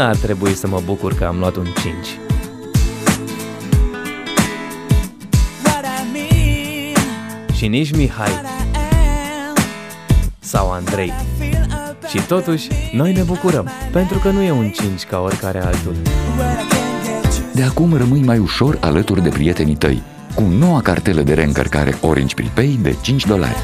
N-ar trebui să mă bucur că am luat un 5. Și nici Mihai sau Andrei. Și totuși, noi ne bucurăm, pentru că nu e un 5 ca oricare altul. De acum rămâi mai ușor alături de prietenii tăi, cu noua cartelă de reîncărcare Orange Prepay de 5 dolari.